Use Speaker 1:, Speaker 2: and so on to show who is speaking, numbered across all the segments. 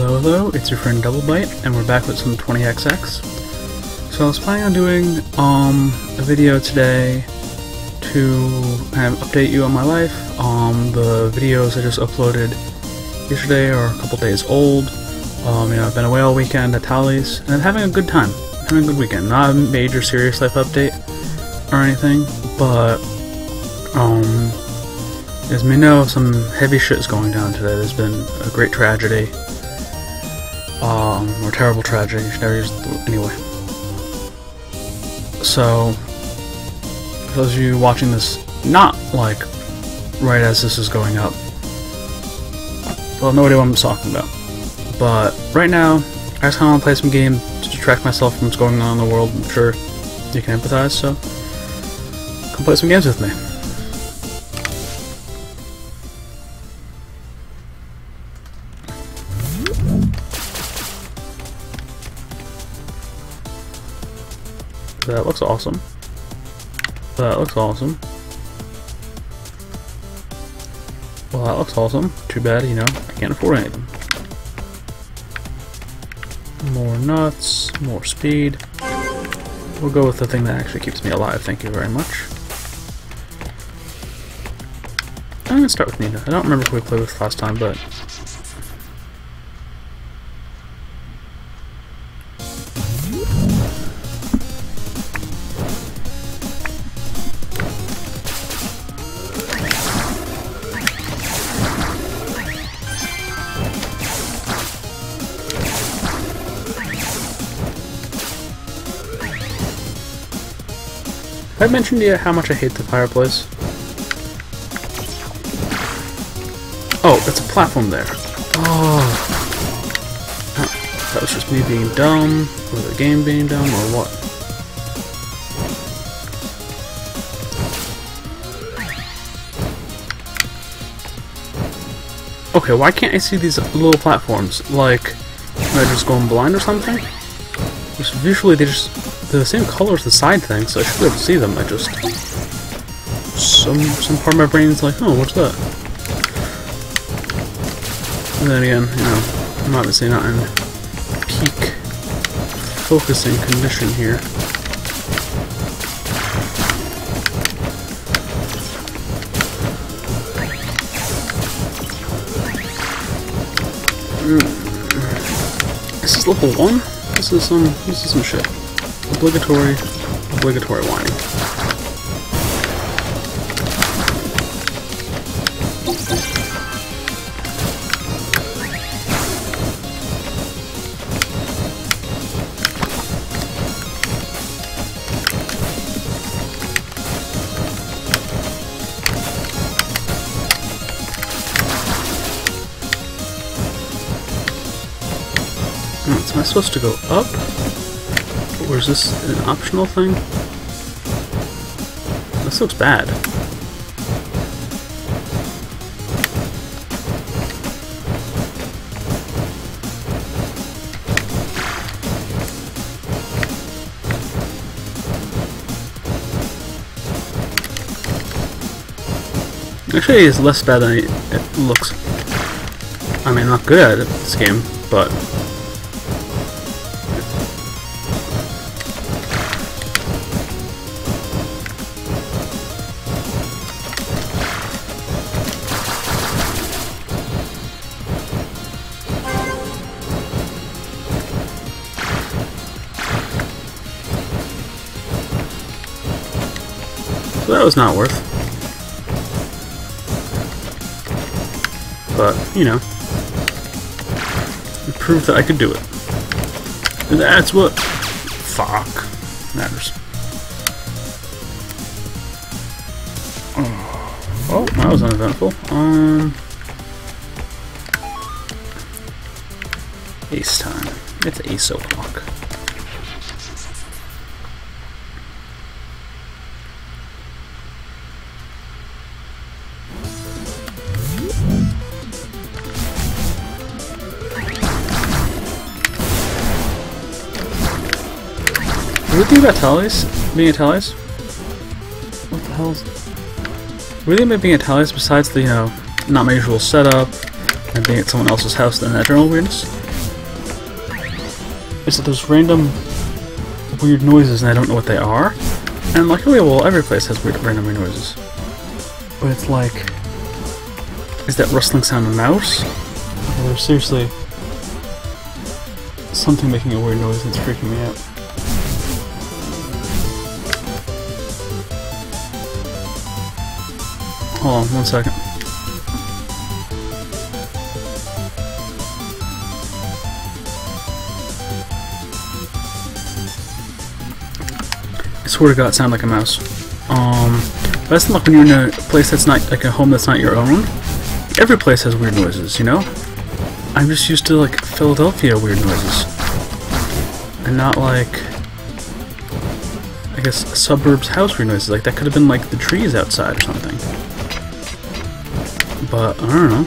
Speaker 1: Hello, hello, it's your friend DoubleByte, and we're back with some 20XX. So I was planning on doing um, a video today to kind of update you on my life. Um, the videos I just uploaded yesterday are a couple days old. Um, you know, I've been away all weekend at Tally's, and I'm having a good time. Having a good weekend. Not a major serious life update or anything, but um, as we know, some heavy shit is going down today. There's been a great tragedy um, or terrible tragedy. You should never use the, anyway. So, for those of you watching this, not like right as this is going up, well, no idea what I'm talking about. But right now, I just kind of want to play some game to distract myself from what's going on in the world. I'm sure you can empathize, so come play some games with me. That looks awesome. That looks awesome. Well, that looks awesome. Too bad, you know, I can't afford anything. More nuts, more speed. We'll go with the thing that actually keeps me alive, thank you very much. I'm gonna start with Nina. I don't remember who we played with last time, but... I mentioned yet how much I hate the fireplace? Oh, it's a platform there. Oh. That was just me being dumb, or the game being dumb, or what? Okay, why can't I see these little platforms? Like, am I just going blind or something? Just visually, they just they're the same color as the side thing, so I should be able to see them. I just some some part of my brain's like, oh, what's that? And then again, you know, I'm obviously not in peak focusing condition here. Mm. This is level one. This is some. This is some shit. Obligatory, obligatory whining. Hmm, am I supposed to go up? Is this an optional thing? This looks bad. Actually, it's less bad than it looks. I mean, not good at this game, but not worth. But, you know, it proved that I could do it. And that's what fuck matters. Oh, that was uneventful. Um, ace time. It's ace o'clock. Do about Tally's? Being a Tally's? What the hell's... What do you being a Tally's besides the, you know, not my usual setup, and being at someone else's house and that general weirdness? is that there's random weird noises and I don't know what they are. And yeah, well every place has weird random weird noises. But it's like, is that rustling sound a mouse? Or there's seriously something making a weird noise that's freaking me out. Hold on one second. I swear to god, it sounded like a mouse. Um, that's not when you're in a place that's not like a home that's not your own. Every place has weird noises, you know? I'm just used to like Philadelphia weird noises. And not like I guess suburbs house weird noises. Like that could have been like the trees outside or something. But I don't know.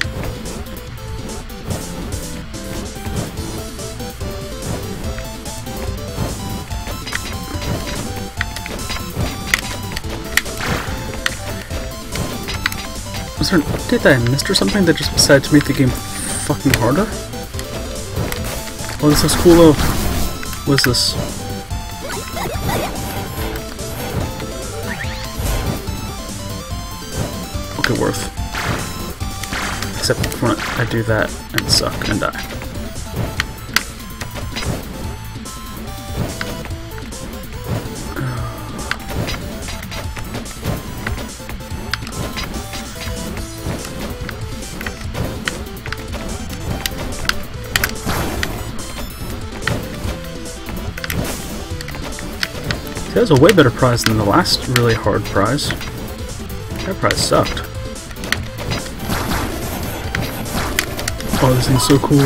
Speaker 1: Was there that I missed or something that just decided to make the game fucking harder? Oh, this is cool though. What's this? Okay, worth. I do that and suck and die. That was a way better prize than the last really hard prize. That prize sucked. Oh, this thing's so cool.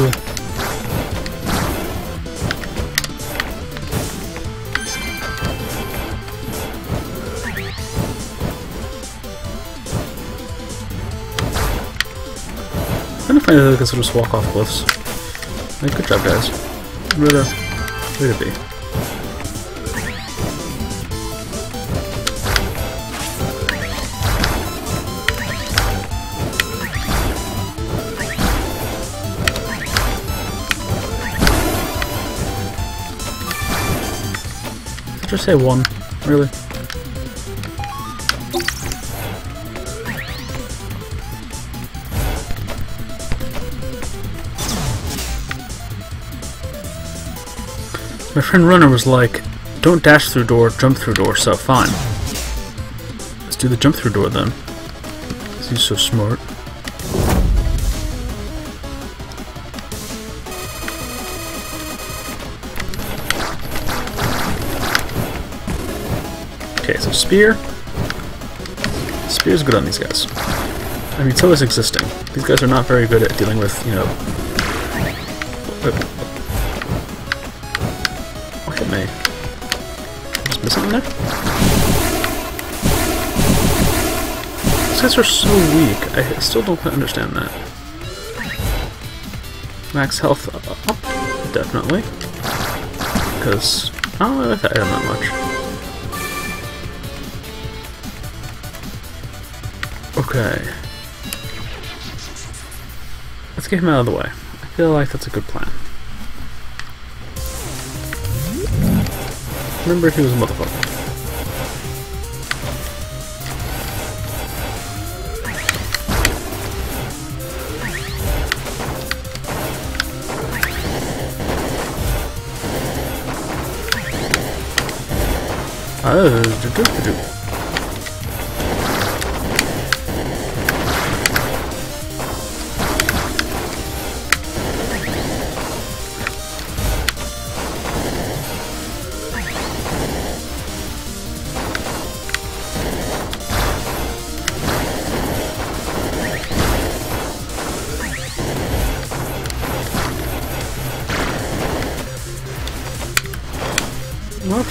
Speaker 1: I'm gonna find out I can of walk off cliffs. Like, good job, guys. To, way to be. Say one, really. My friend Runner was like, don't dash through door, jump through door, so fine. Let's do the jump through door then. He's so smart. Spear. Spear's good on these guys. I mean, so is existing. These guys are not very good at dealing with, you know... Oh. What hit me? Just there? These guys are so weak. I still don't quite understand that. Max health up, definitely. Because I don't know if I have that much. Okay. Let's get him out of the way. I feel like that's a good plan. Remember, he was a motherfucker. Oh, do do do do.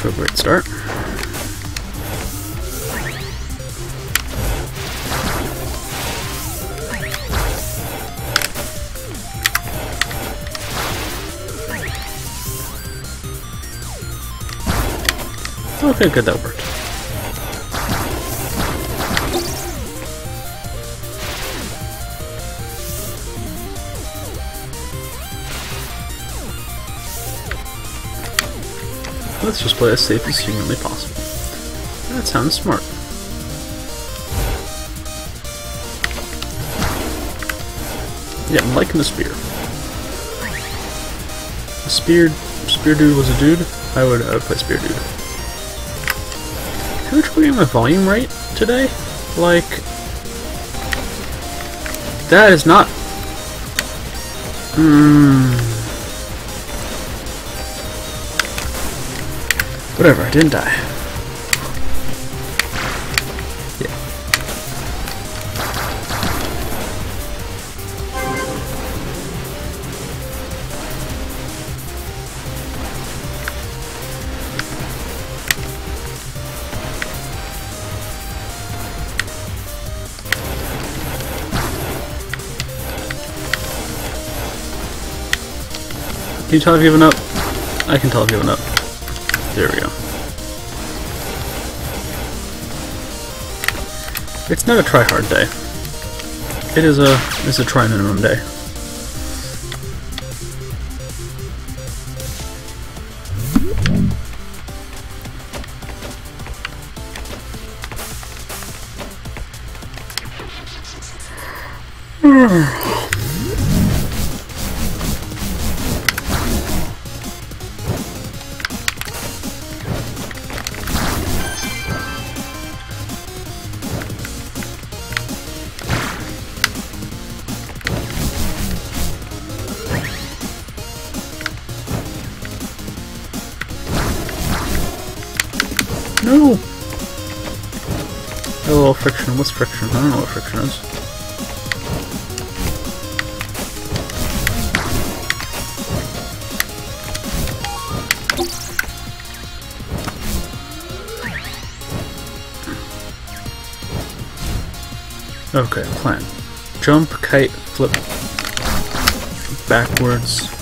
Speaker 1: A great start. Okay, good, that worked. Let's just play as safe as humanly possible. That sounds smart. Yeah, I'm liking the spear. The spear, spear dude was a dude. I would, would play spear dude. I trouble getting my volume right today? Like, that is not. Hmm. Whatever, I didn't die. Can you tell if you've given up? I can tell if you've given up. There we go. It's not a try hard day. It is a it's a try minimum day. No! Little friction. What's friction? I don't know what friction is. Okay, plan. Jump, kite, flip backwards.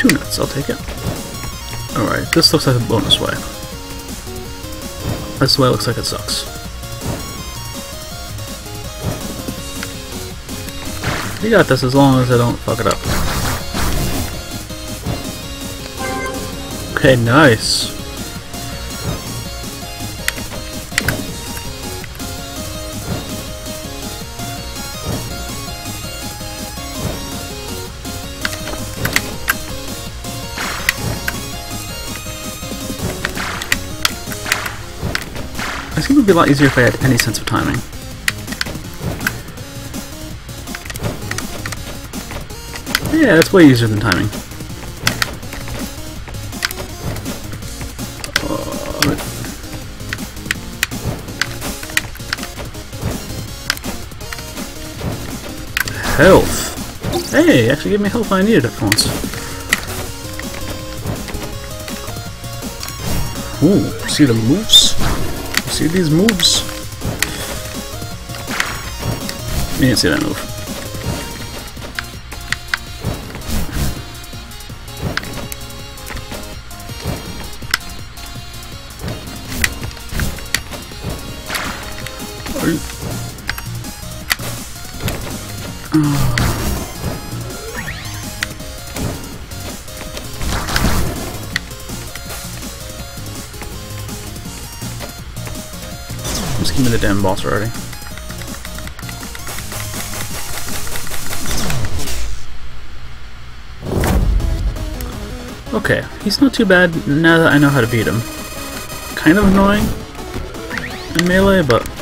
Speaker 1: Two nuts, I'll take it. Alright, this looks like a bonus way. This way looks like it sucks. We got this as long as I don't fuck it up. Okay, nice. Be a lot easier if I had any sense of timing. Yeah, it's way easier than timing. Health. Hey, actually gave me health I needed it for once. Ooh, see the moves? See these moves? You didn't see that move. Damn boss already. Okay, he's not too bad now that I know how to beat him. Kind of annoying in melee, but...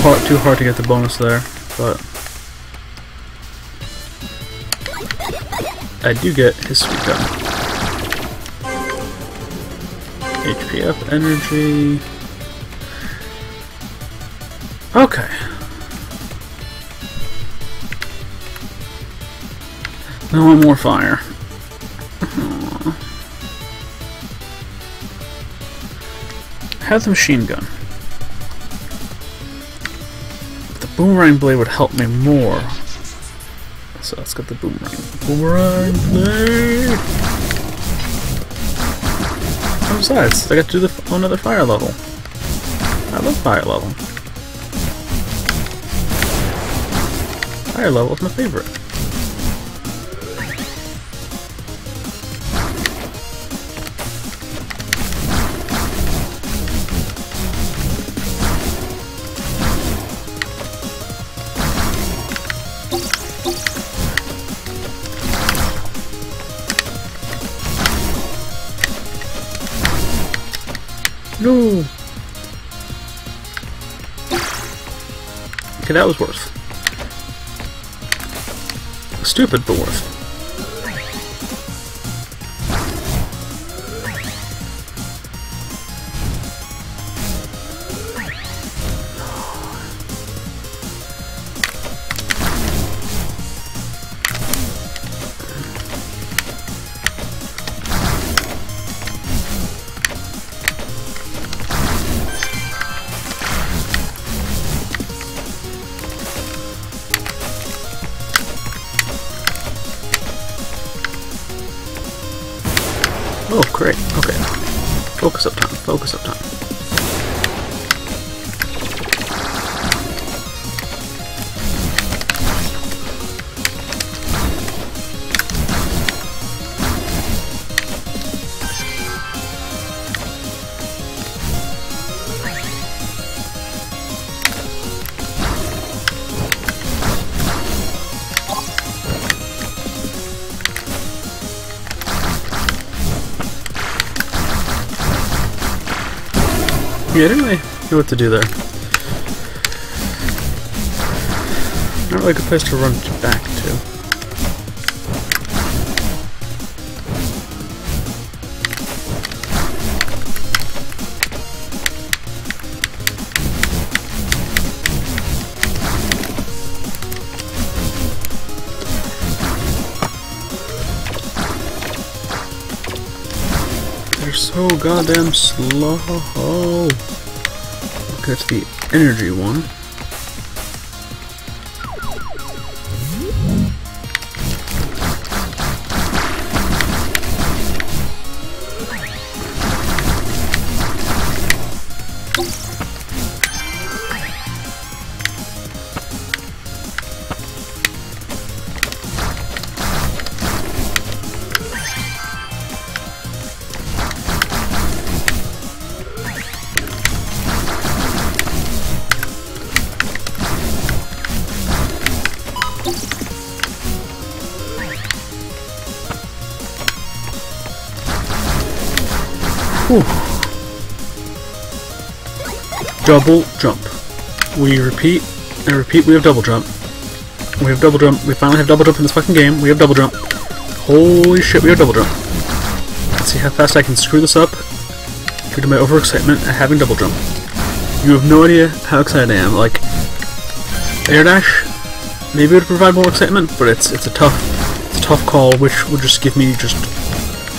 Speaker 1: hard, too hard to get the bonus there, but... I do get his sweet gun. HP up, energy. Okay. No more fire. Have the machine gun. Boomerang blade would help me more. So let's get the boomerang. Boomerang blade! Oh, besides, I got to do the another fire level. I love fire level. Fire level is my favorite. No! Okay, that was worth. Stupid, but worth. Oh, great. Okay. Focus up time. Focus up time. Yeah, I didn't really know what to do there. Not really a good place to run back so goddamn slow. That's the energy one. Whew. Double jump. We repeat and repeat. We have double jump. We have double jump. We finally have double jump in this fucking game. We have double jump. Holy shit, we have double jump. Let's see how fast I can screw this up due to my overexcitement at having double jump. You have no idea how excited I am. Like, air dash, maybe it would provide more excitement, but it's it's a tough it's a tough call, which would just give me just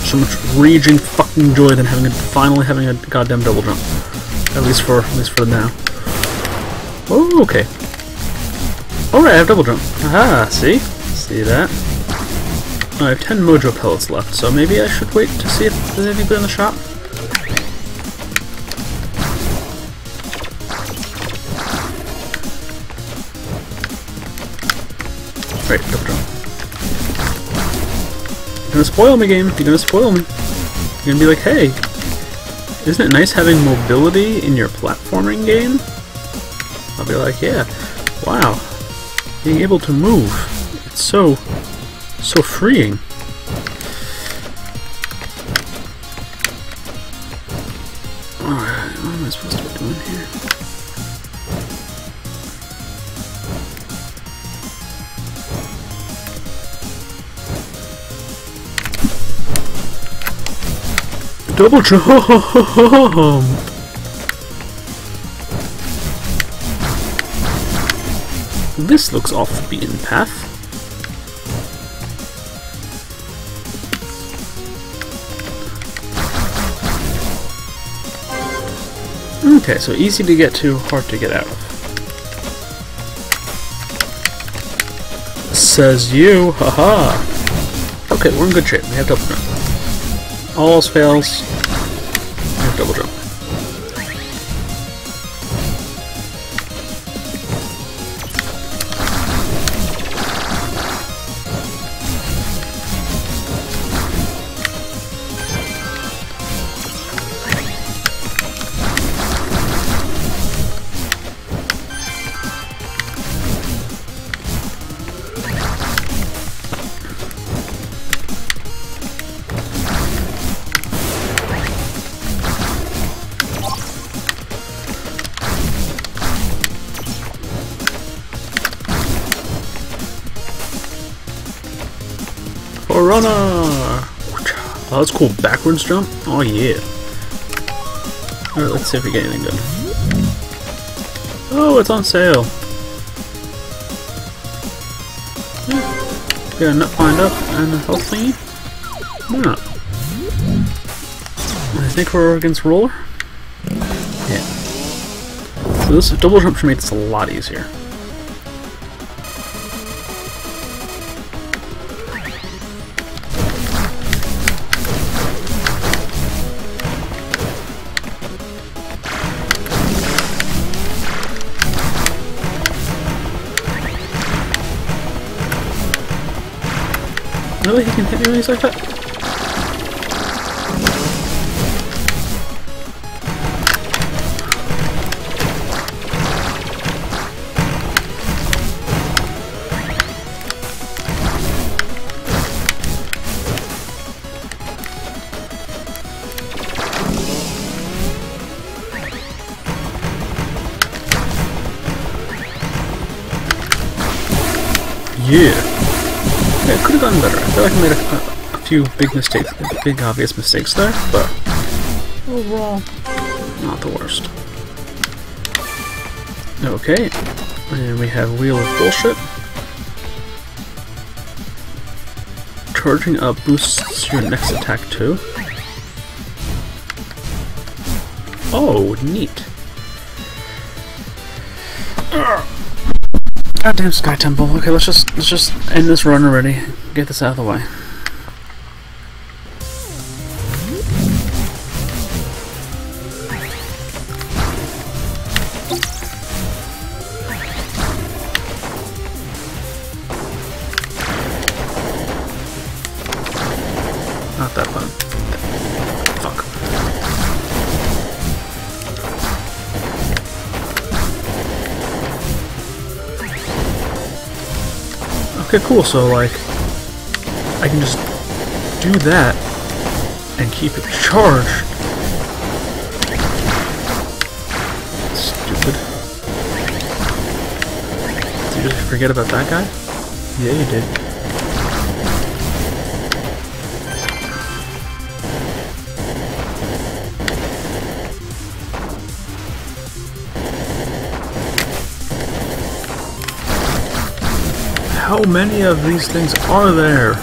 Speaker 1: so much raging fucking joy than having a, finally having a goddamn double jump. At least for at least for now. Oh, okay. Alright, I have double jump. Aha, see? See that? I have 10 mojo pellets left, so maybe I should wait to see if there's any good in the shop. Right, double jump. You're gonna spoil me, game. You're gonna spoil me. You're gonna be like, hey, isn't it nice having mobility in your platforming game? I'll be like, yeah. Wow. Being able to move. It's so, so freeing. Double jump! This looks off the beaten path. Okay, so easy to get to, hard to get out of. Says you, haha! Okay, we're in good shape. We have double jump. All else fails, Piranha! Oh, that's cool. Backwards jump? Oh, yeah. Alright, let's see if we get anything good. Oh, it's on sale. Yeah, yeah nut find up and a health thingy. Not? I think we're against roller. Yeah. So this double jump should make this a lot easier. Really? He can hit me when he's like that? Yeah. Yeah, could have gone better. I feel like I made a, a, few big mistakes, big obvious mistakes there, but overall, not the worst. Okay, and we have Wheel of Bullshit. Charging up boosts your next attack too. Oh, neat. Goddamn Sky Temple. Okay, let's just let's just end this run already. Get this out of the way. Okay, cool, so like, I can just do that and keep it charged. Stupid. Did you just forget about that guy? Yeah, you did. How many of these things are there?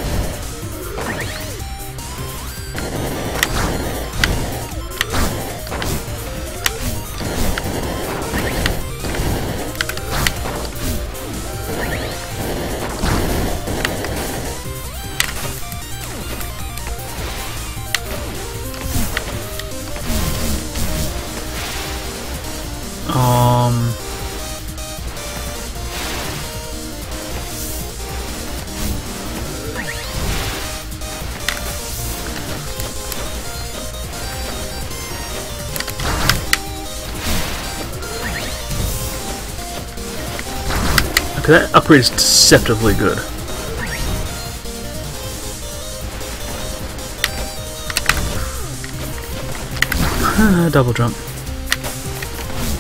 Speaker 1: Um... that upgrade is deceptively good. Ah, double jump.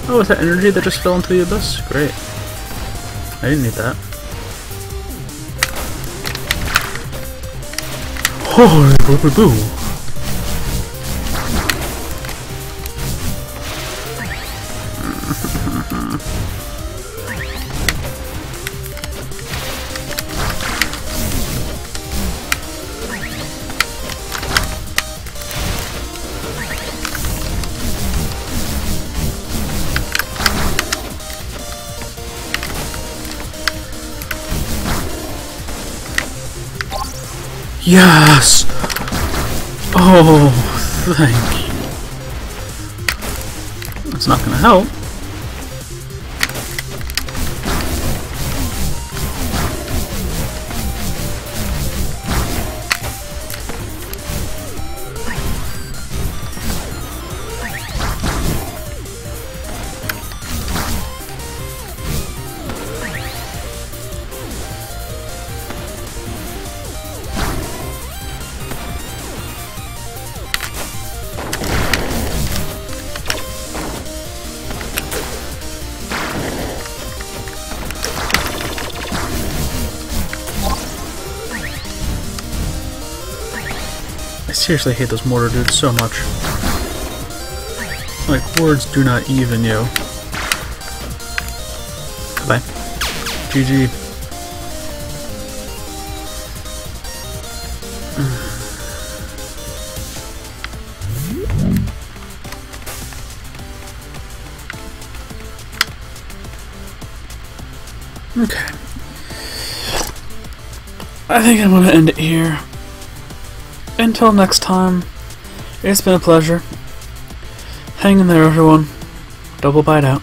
Speaker 1: Oh, is that energy that just fell into the abyss? Great. I didn't need that. Oh, boo boo boo. Yes! Oh, thank you. That's not gonna help. Seriously hate those mortar dudes so much. Like, words do not even you. Bye. GG. Okay. I think I'm gonna end it here. Until next time, it's been a pleasure. Hang in there, everyone. DoubleByte out.